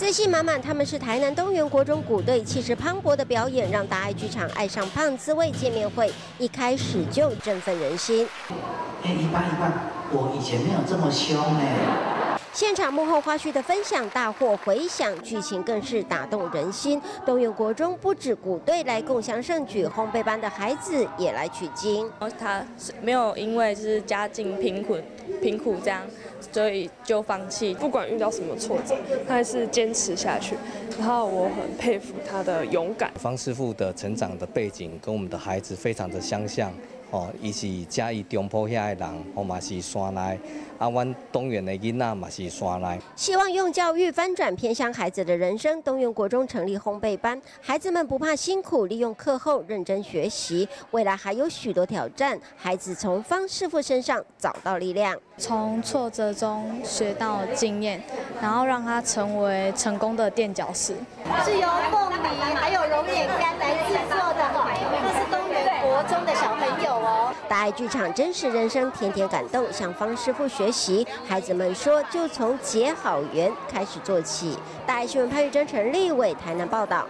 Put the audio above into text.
自信满满，他们是台南东园国中鼓队，气势磅礴的表演让大爱剧场爱上胖滋味见面会，一开始就振奋人心。哎，一般一般，我以前没有这么凶呢。现场幕后花絮的分享大获回响，剧情更是打动人心。东园国中不止鼓队来共享盛举，烘焙班的孩子也来取经。他没有因为就是家境贫苦贫苦这样，所以就放弃。不管遇到什么挫折，他还是坚持下去。然后我很佩服他的勇敢。方师傅的成长的背景跟我们的孩子非常的相像。哦，伊是嘉义中埔遐的人，哦嘛是山内，啊，阮东园的囡仔嘛是山内。希望用教育翻转偏乡孩子的人生。东园国中成立烘焙班，孩子们不怕辛苦，利用课后认真学习，未来还有许多挑战。孩子从方师傅身上找到力量，从挫折中学到经验，然后让他成为成功的垫脚石。是由凤梨还有龙眼干来制作的哈，这是东园国中的小朋友。大爱剧场真实人生，天天感动，向方师傅学习。孩子们说，就从结好缘开始做起。大爱新闻潘玉珍、陈立伟台南报道。